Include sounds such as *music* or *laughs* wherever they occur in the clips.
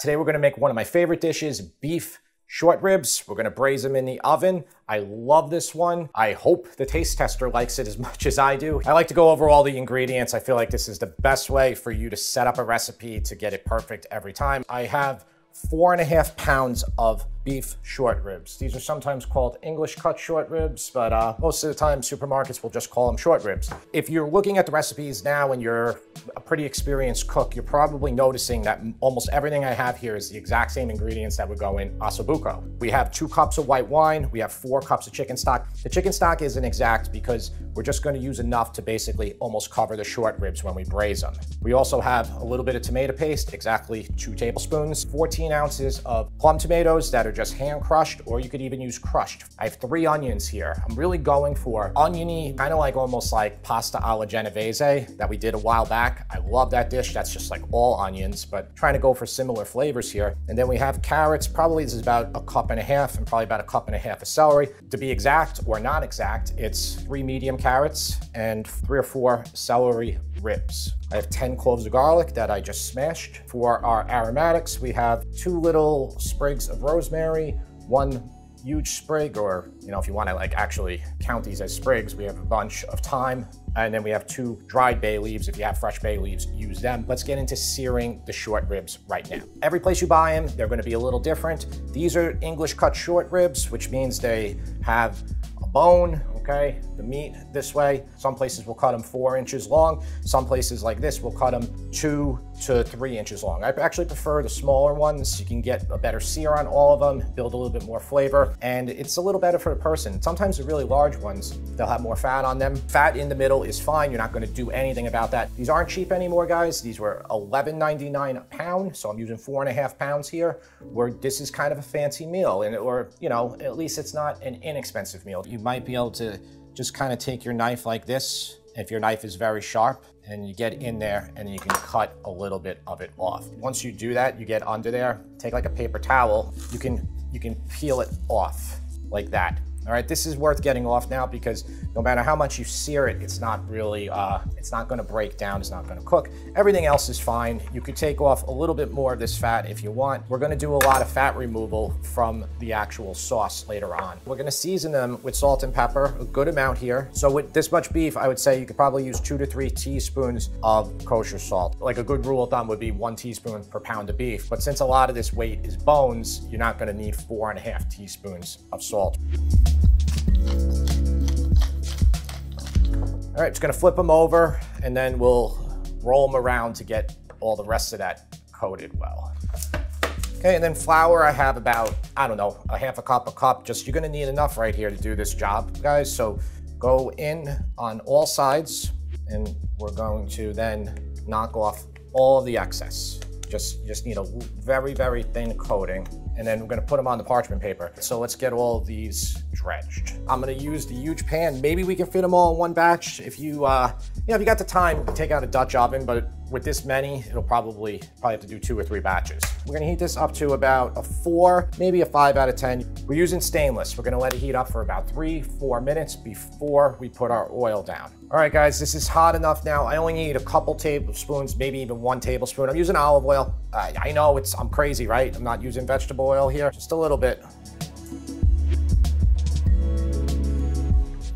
Today we're gonna make one of my favorite dishes, beef short ribs. We're gonna braise them in the oven. I love this one. I hope the taste tester likes it as much as I do. I like to go over all the ingredients. I feel like this is the best way for you to set up a recipe to get it perfect every time. I have four and a half pounds of beef short ribs. These are sometimes called English cut short ribs, but uh, most of the time supermarkets will just call them short ribs. If you're looking at the recipes now and you're a pretty experienced cook, you're probably noticing that almost everything I have here is the exact same ingredients that would go in ossobuco. We have two cups of white wine, we have four cups of chicken stock. The chicken stock isn't exact because we're just gonna use enough to basically almost cover the short ribs when we braise them. We also have a little bit of tomato paste, exactly two tablespoons, 14 ounces of plum tomatoes that are just hand crushed, or you could even use crushed. I have three onions here. I'm really going for oniony, kind of like almost like pasta alla genovese that we did a while back. I love that dish. That's just like all onions, but trying to go for similar flavors here. And then we have carrots. Probably this is about a cup and a half and probably about a cup and a half of celery. To be exact or not exact, it's three medium carrots and three or four celery ribs. I have 10 cloves of garlic that I just smashed. For our aromatics, we have two little sprigs of rosemary, one huge sprig, or you know, if you want to like actually count these as sprigs, we have a bunch of thyme, and then we have two dried bay leaves. If you have fresh bay leaves, use them. Let's get into searing the short ribs right now. Every place you buy them, they're gonna be a little different. These are English cut short ribs, which means they have a bone, okay? The meat this way. Some places will cut them four inches long. Some places like this will cut them two to three inches long. I actually prefer the smaller ones. You can get a better sear on all of them, build a little bit more flavor, and it's a little better for the person. Sometimes the really large ones, they'll have more fat on them. Fat in the middle is fine. You're not gonna do anything about that. These aren't cheap anymore, guys. These were $11.99 a pound, so I'm using four and a half pounds here, where this is kind of a fancy meal, and or, you know, at least it's not an inexpensive meal. You might be able to just kind of take your knife like this, if your knife is very sharp, and you get in there and you can cut a little bit of it off. Once you do that, you get under there, take like a paper towel, you can, you can peel it off like that. All right, this is worth getting off now because no matter how much you sear it, it's not really, uh, it's not gonna break down, it's not gonna cook. Everything else is fine. You could take off a little bit more of this fat if you want. We're gonna do a lot of fat removal from the actual sauce later on. We're gonna season them with salt and pepper, a good amount here. So with this much beef, I would say you could probably use two to three teaspoons of kosher salt. Like a good rule of thumb would be one teaspoon per pound of beef. But since a lot of this weight is bones, you're not gonna need four and a half teaspoons of salt. All right, just gonna flip them over and then we'll roll them around to get all the rest of that coated well. Okay, and then flour, I have about, I don't know, a half a cup, a cup. Just, you're gonna need enough right here to do this job, guys. So go in on all sides and we're going to then knock off all of the excess. Just, just need a very, very thin coating and then we're gonna put them on the parchment paper. So let's get all these dredged. I'm gonna use the huge pan. Maybe we can fit them all in one batch. If you, uh, you know, if you got the time, take out a Dutch oven, but with this many, it'll probably, probably have to do two or three batches. We're gonna heat this up to about a four, maybe a five out of 10. We're using stainless. We're gonna let it heat up for about three, four minutes before we put our oil down. All right, guys, this is hot enough now. I only need a couple tablespoons, maybe even one tablespoon. I'm using olive oil. I, I know it's, I'm crazy, right? I'm not using vegetable oil here, just a little bit.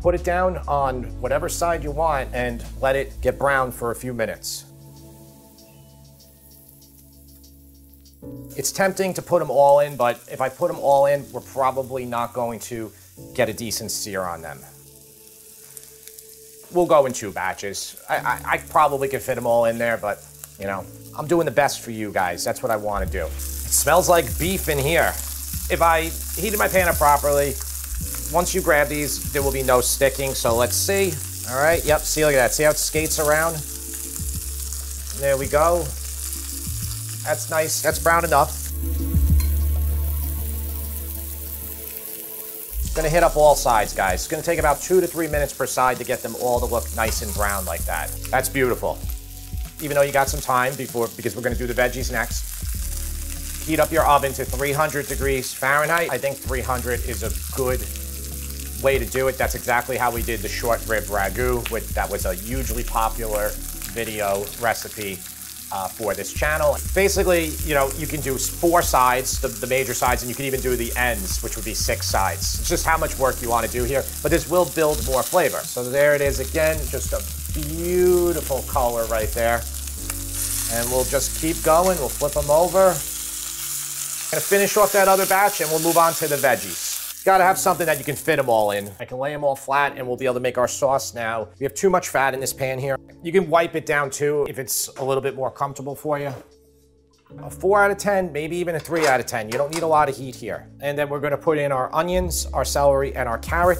Put it down on whatever side you want and let it get brown for a few minutes. It's tempting to put them all in, but if I put them all in, we're probably not going to get a decent sear on them. We'll go in two batches. I, I, I probably could fit them all in there, but you know, I'm doing the best for you guys. That's what I want to do. It smells like beef in here. If I heated my pan up properly, once you grab these, there will be no sticking. So let's see. All right, yep, see, look at that. See how it skates around? There we go. That's nice. That's brown enough. Gonna hit up all sides, guys. It's gonna take about two to three minutes per side to get them all to look nice and brown like that. That's beautiful. Even though you got some time before, because we're gonna do the veggies next. Heat up your oven to 300 degrees Fahrenheit. I think 300 is a good way to do it. That's exactly how we did the short rib ragu, which that was a hugely popular video recipe uh, for this channel. Basically, you know, you can do four sides, the, the major sides, and you can even do the ends, which would be six sides. It's just how much work you want to do here, but this will build more flavor. So there it is again, just a beautiful color right there. And we'll just keep going. We'll flip them over. Gonna finish off that other batch and we'll move on to the veggies. Gotta have something that you can fit them all in. I can lay them all flat and we'll be able to make our sauce now. We have too much fat in this pan here. You can wipe it down too if it's a little bit more comfortable for you. A four out of 10, maybe even a three out of 10. You don't need a lot of heat here. And then we're gonna put in our onions, our celery, and our carrot.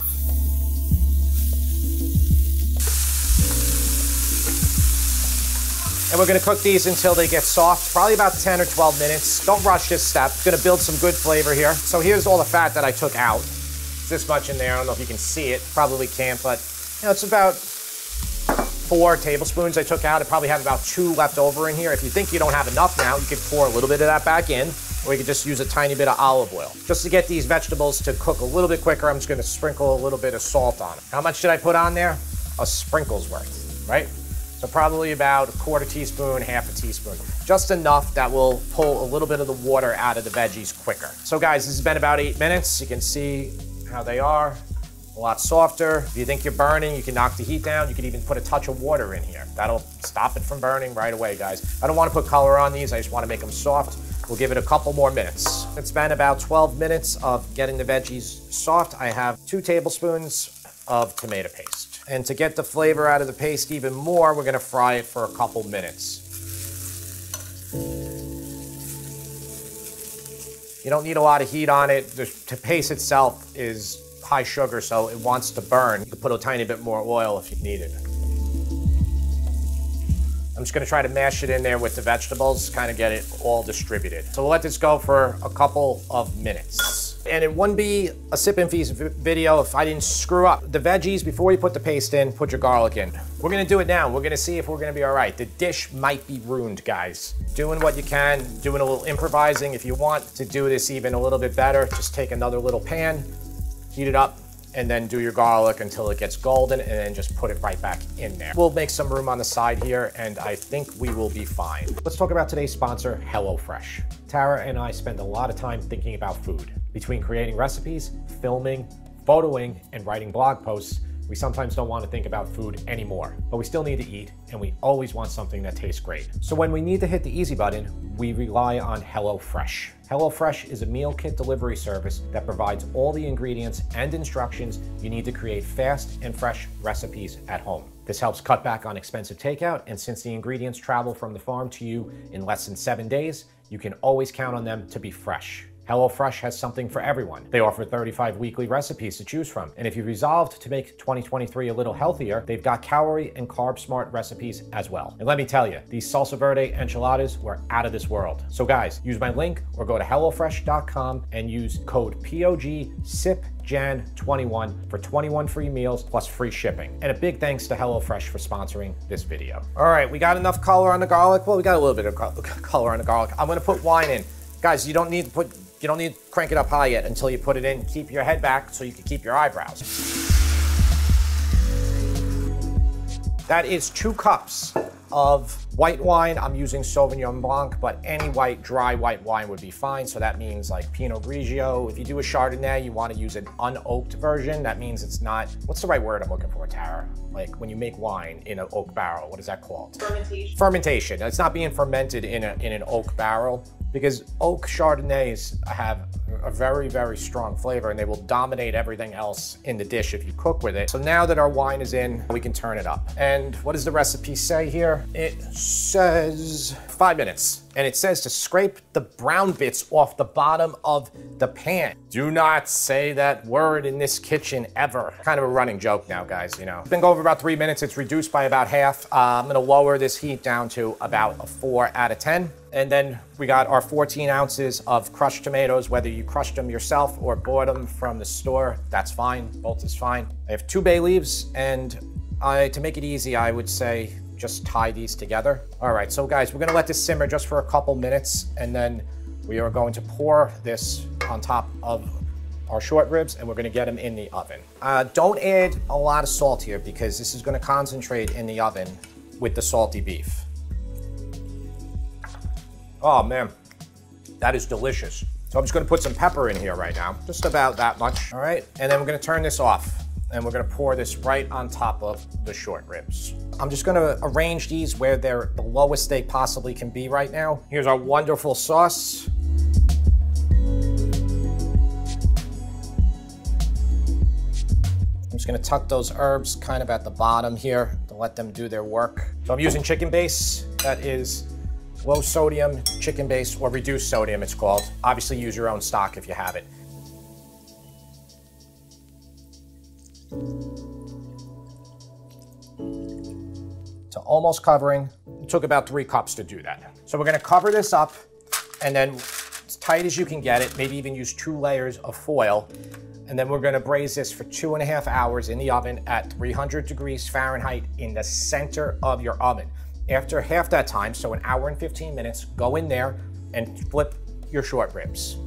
And we're gonna cook these until they get soft, probably about 10 or 12 minutes. Don't rush this step. It's gonna build some good flavor here. So here's all the fat that I took out. It's this much in there, I don't know if you can see it, probably can't, but you know, it's about four tablespoons I took out. I probably have about two left over in here. If you think you don't have enough now, you could pour a little bit of that back in, or you could just use a tiny bit of olive oil. Just to get these vegetables to cook a little bit quicker, I'm just gonna sprinkle a little bit of salt on it. How much did I put on there? A sprinkle's worth, right? So probably about a quarter teaspoon, half a teaspoon. Just enough that will pull a little bit of the water out of the veggies quicker. So guys, this has been about eight minutes. You can see how they are. A lot softer. If you think you're burning, you can knock the heat down. You can even put a touch of water in here. That'll stop it from burning right away, guys. I don't want to put color on these. I just want to make them soft. We'll give it a couple more minutes. It's been about 12 minutes of getting the veggies soft. I have two tablespoons of tomato paste. And to get the flavor out of the paste even more, we're gonna fry it for a couple minutes. You don't need a lot of heat on it. The paste itself is high sugar, so it wants to burn. You can put a tiny bit more oil if you need it. I'm just gonna try to mash it in there with the vegetables, kind of get it all distributed. So we'll let this go for a couple of minutes. And it wouldn't be a sip and feast video if I didn't screw up. The veggies, before you put the paste in, put your garlic in. We're gonna do it now. We're gonna see if we're gonna be all right. The dish might be ruined, guys. Doing what you can, doing a little improvising. If you want to do this even a little bit better, just take another little pan, heat it up, and then do your garlic until it gets golden and then just put it right back in there. We'll make some room on the side here and I think we will be fine. Let's talk about today's sponsor, HelloFresh. Tara and I spend a lot of time thinking about food. Between creating recipes, filming, photoing, and writing blog posts, we sometimes don't want to think about food anymore, but we still need to eat, and we always want something that tastes great. So when we need to hit the easy button, we rely on HelloFresh. HelloFresh is a meal kit delivery service that provides all the ingredients and instructions you need to create fast and fresh recipes at home. This helps cut back on expensive takeout, and since the ingredients travel from the farm to you in less than seven days, you can always count on them to be fresh. HelloFresh has something for everyone. They offer 35 weekly recipes to choose from. And if you've resolved to make 2023 a little healthier, they've got calorie and carb smart recipes as well. And let me tell you, these salsa verde enchiladas were out of this world. So guys, use my link or go to HelloFresh.com and use code POGSIPJAN21 for 21 free meals plus free shipping. And a big thanks to HelloFresh for sponsoring this video. All right, we got enough color on the garlic. Well, we got a little bit of *laughs* color on the garlic. I'm gonna put wine in. Guys, you don't need to put you don't need to crank it up high yet until you put it in. Keep your head back so you can keep your eyebrows. That is two cups of white wine. I'm using Sauvignon Blanc, but any white, dry white wine would be fine. So that means like Pinot Grigio. If you do a Chardonnay, you want to use an unoaked version. That means it's not, what's the right word I'm looking for, Tara? Like when you make wine in an oak barrel, what is that called? Fermentation. Fermentation. It's not being fermented in, a, in an oak barrel because oak Chardonnays have a very, very strong flavor and they will dominate everything else in the dish if you cook with it. So now that our wine is in, we can turn it up. And what does the recipe say here? It says five minutes. And it says to scrape the brown bits off the bottom of the pan. Do not say that word in this kitchen ever. Kind of a running joke now, guys, you know. It's been going for about three minutes. It's reduced by about half. Uh, I'm gonna lower this heat down to about a four out of 10. And then we got our 14 ounces of crushed tomatoes, whether you crushed them yourself or bought them from the store, that's fine, both is fine. I have two bay leaves and I, to make it easy, I would say just tie these together. All right, so guys, we're gonna let this simmer just for a couple minutes and then we are going to pour this on top of our short ribs and we're gonna get them in the oven. Uh, don't add a lot of salt here because this is gonna concentrate in the oven with the salty beef. Oh man, that is delicious. So I'm just gonna put some pepper in here right now, just about that much. All right, and then we're gonna turn this off and we're gonna pour this right on top of the short ribs. I'm just gonna arrange these where they're the lowest they possibly can be right now. Here's our wonderful sauce. I'm just gonna tuck those herbs kind of at the bottom here to let them do their work. So I'm using chicken base. That is low sodium chicken base or reduced sodium it's called. Obviously use your own stock if you have it. Almost covering, it took about three cups to do that. So we're gonna cover this up and then as tight as you can get it, maybe even use two layers of foil. And then we're gonna braise this for two and a half hours in the oven at 300 degrees Fahrenheit in the center of your oven. After half that time, so an hour and 15 minutes, go in there and flip your short ribs.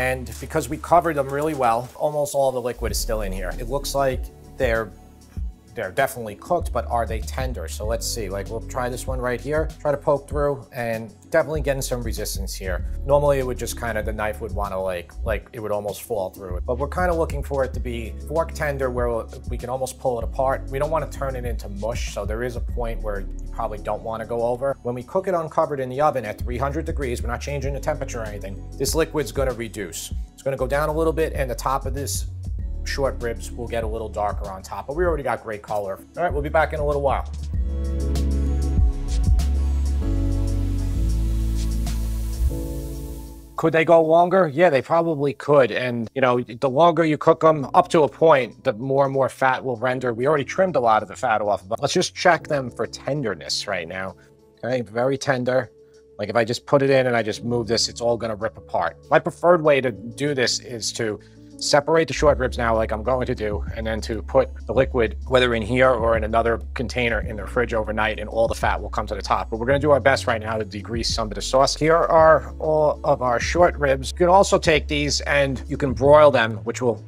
And because we covered them really well, almost all the liquid is still in here. It looks like they're they're definitely cooked, but are they tender? So let's see, like we'll try this one right here, try to poke through and definitely getting some resistance here. Normally it would just kind of, the knife would want to like, like it would almost fall through it. But we're kind of looking for it to be fork tender where we can almost pull it apart. We don't want to turn it into mush. So there is a point where you probably don't want to go over. When we cook it uncovered in the oven at 300 degrees, we're not changing the temperature or anything, this liquid's going to reduce. It's going to go down a little bit and the top of this short ribs will get a little darker on top, but we already got great color. All right, we'll be back in a little while. Could they go longer? Yeah, they probably could. And, you know, the longer you cook them up to a point, the more and more fat will render. We already trimmed a lot of the fat off, but let's just check them for tenderness right now. Okay, very tender. Like if I just put it in and I just move this, it's all gonna rip apart. My preferred way to do this is to separate the short ribs now like I'm going to do, and then to put the liquid, whether in here or in another container in the fridge overnight, and all the fat will come to the top. But we're gonna do our best right now to degrease some of the sauce. Here are all of our short ribs. You can also take these and you can broil them, which will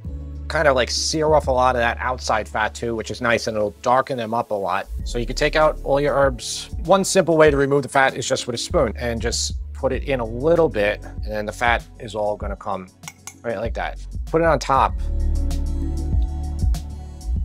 kind of like sear off a lot of that outside fat too, which is nice and it'll darken them up a lot. So you can take out all your herbs. One simple way to remove the fat is just with a spoon and just put it in a little bit and then the fat is all gonna come right like that. Put it on top.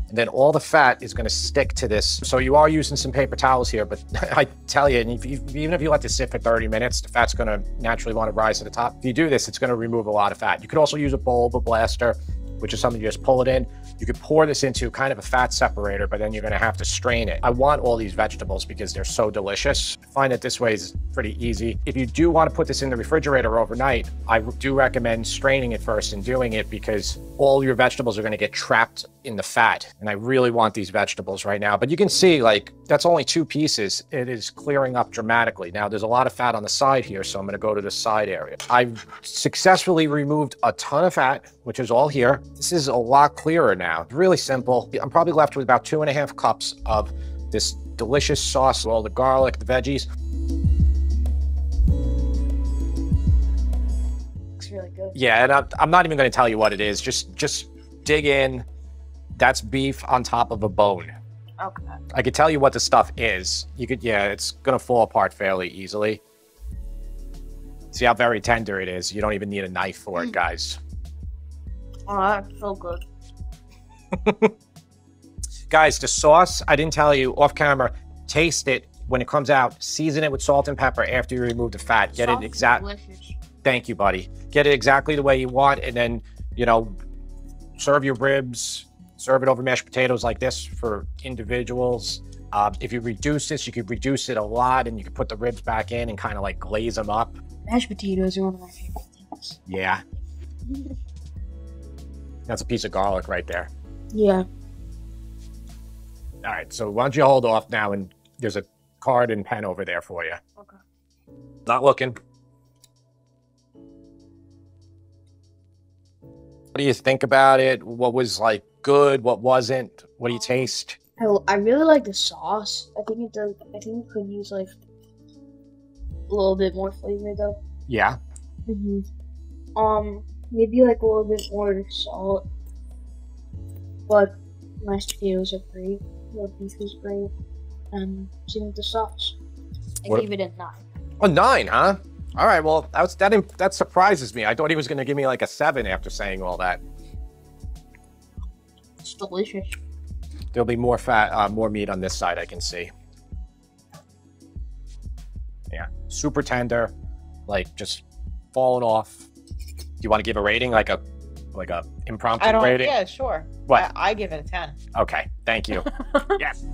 And then all the fat is gonna stick to this. So you are using some paper towels here, but *laughs* I tell you, if you, even if you let this sit for 30 minutes, the fat's gonna naturally wanna rise to the top. If you do this, it's gonna remove a lot of fat. You could also use a bulb, a baster, which is something you just pull it in. You could pour this into kind of a fat separator, but then you're gonna have to strain it. I want all these vegetables because they're so delicious. I find that this way is pretty easy. If you do wanna put this in the refrigerator overnight, I do recommend straining it first and doing it because all your vegetables are gonna get trapped in the fat. And I really want these vegetables right now. But you can see like, that's only two pieces. It is clearing up dramatically. Now there's a lot of fat on the side here, so I'm gonna go to the side area. I've successfully removed a ton of fat, which is all here. This is a lot clearer now now. Really simple. I'm probably left with about two and a half cups of this delicious sauce, with all the garlic, the veggies. Looks really good. Yeah, and I'm, I'm not even going to tell you what it is. Just just dig in. That's beef on top of a bone. Okay. I could tell you what the stuff is. You could, yeah, it's going to fall apart fairly easily. See how very tender it is. You don't even need a knife for it, mm. guys. Oh, that's so good. *laughs* Guys, the sauce, I didn't tell you off camera, taste it when it comes out, season it with salt and pepper after you remove the fat. Get Sauce it is exact. Thank you, buddy. Get it exactly the way you want, and then, you know, serve your ribs, serve it over mashed potatoes like this for individuals. Um, if you reduce this, you could reduce it a lot and you could put the ribs back in and kind of like glaze them up. Mashed potatoes are one of my favorite things. Yeah, *laughs* that's a piece of garlic right there. Yeah. All right, so why don't you hold off now? And there's a card and pen over there for you. Okay. Not looking. What do you think about it? What was like good? What wasn't? What do you taste? I, I really like the sauce. I think it does. I think we could use like a little bit more flavor though. Yeah. hmm Um, maybe like a little bit more salt. But mashed potatoes are great. The beef is great. And same with the sauce. I What- gave it a nine. A nine, huh? All right. Well, that was, that im- that surprises me. I thought he was going to give me like a seven after saying all that. It's delicious. There'll be more fat, uh, more meat on this side. I can see. Yeah, super tender, like just falling off. Do you want to give a rating, like a like a impromptu I don't. rating? Yeah, sure. What? I, I give it a ten. Okay, thank you. *laughs* yes.